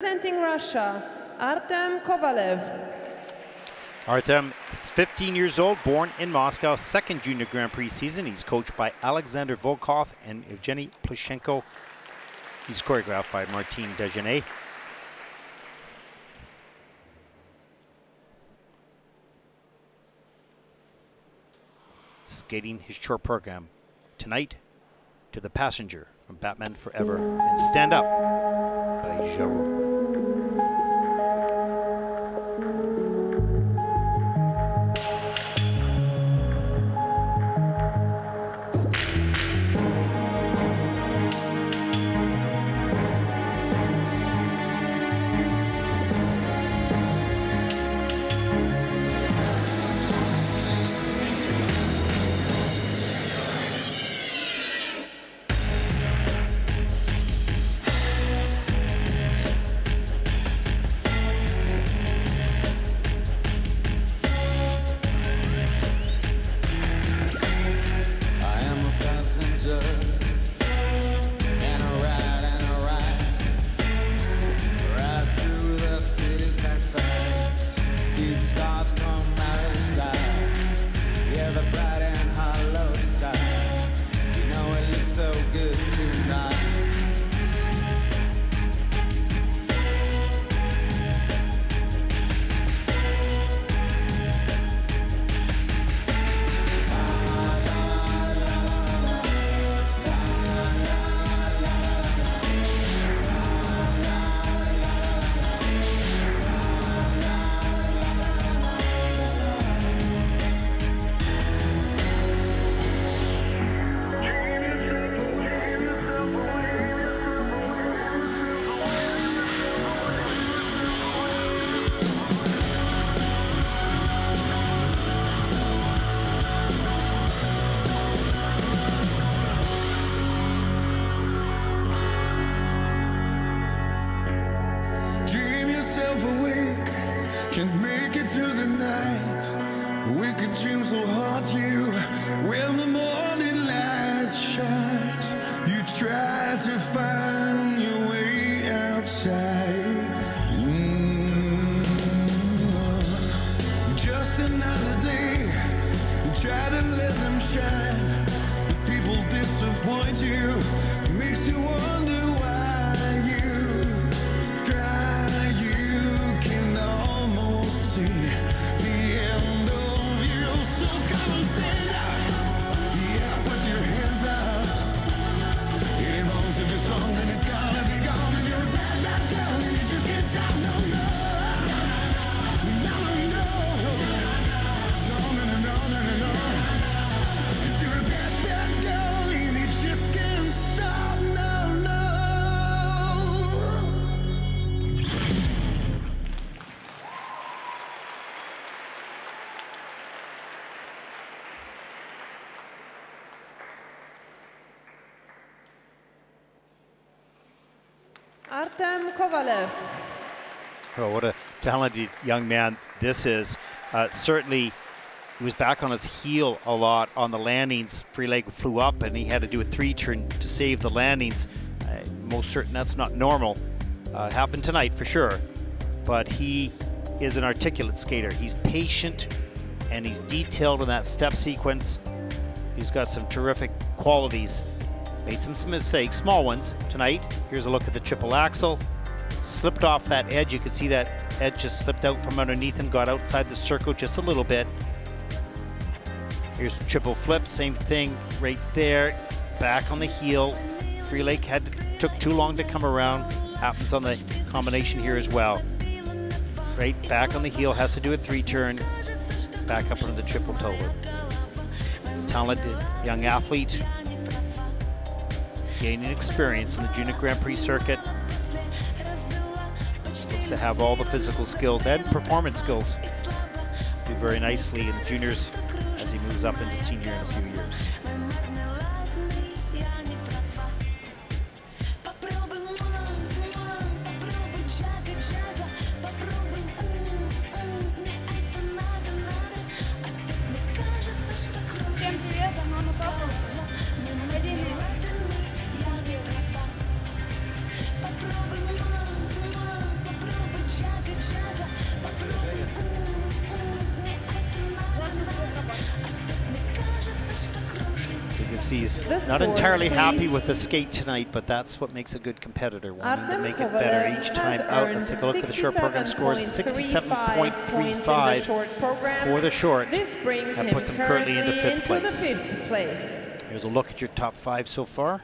Representing Russia, Artem Kovalev. Artem is 15 years old, born in Moscow, second Junior Grand Prix season. He's coached by Alexander Volkov and Evgeny Plushenko. He's choreographed by Martine Desgenais. Skating his short program tonight to The Passenger from Batman Forever and Stand Up by Jarreau. Can't make it through the night. Wicked dreams will haunt you when the morning light shines. You try to find your way outside. Mm. Just another day. You try to let them shine. The people disappoint you. Makes you wonder Artem Kovalev. Oh, what a talented young man this is. Uh, certainly, he was back on his heel a lot on the landings. Free leg flew up, and he had to do a three turn to save the landings. Uh, most certain that's not normal. Uh, happened tonight for sure, but he is an articulate skater. He's patient and he's detailed in that step sequence. He's got some terrific qualities. Made some, mistakes, small ones tonight. Here's a look at the triple axel slipped off that edge. You can see that edge just slipped out from underneath him, got outside the circle just a little bit. Here's triple flip, same thing right there. Back on the heel. Free leg had took too long to come around. Happens on the combination here as well. Right back on the heel, has to do a three turn. Back up into the triple toe. Talented young athlete, gaining experience in the Junior Grand Prix circuit to have all the physical skills and performance skills. Do very nicely in the juniors as he moves up into senior in a few years. See he's The not entirely happy with the skate tonight, but that's what makes a good competitor, wanting to make it better each time out. Let's take a look at the short program scores. 67.35 points in the 67.35 short program. for the short. This brings That puts him currently into fifth into place. fifth place. Here's a look at your top five so far.